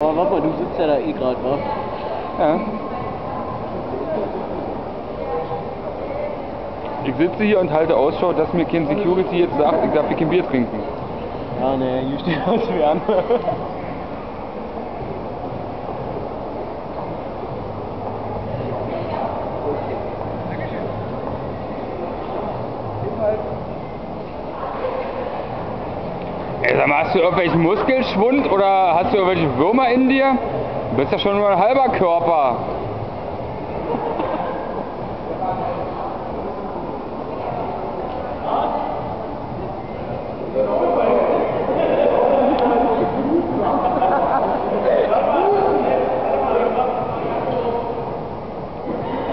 Aber warte mal, du sitzt ja da eh gerade, wa? Ja. Ich sitze hier und halte Ausschau, dass mir kein Security jetzt sagt, ich darf hier kein Bier trinken. Ja, ne, hier steht was Wärme. Ey, sag mal, hast du irgendwelchen Muskelschwund oder hast du irgendwelche Würmer in dir? Du bist ja schon nur ein halber Körper.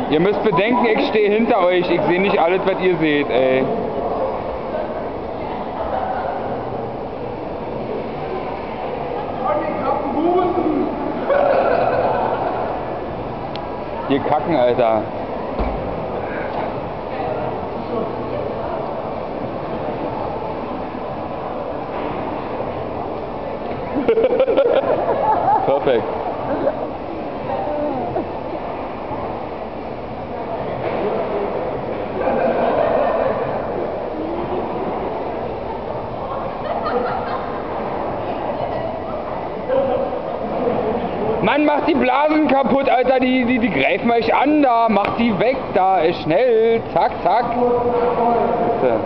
Ihr müsst bedenken, ich stehe hinter euch. Ich sehe nicht alles, was ihr seht, ey. Hier kacken, Alter. Perfekt. Mann, mach die Blasen kaputt, Alter, die, die, die greifen euch an da, mach die weg da, schnell, zack, zack. Bitte.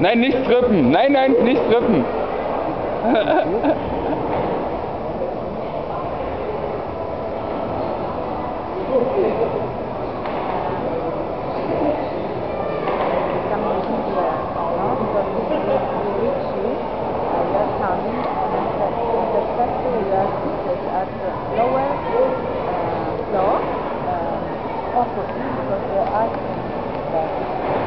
Nein, nicht trippen, nein, nein, nicht trippen. 我爱你。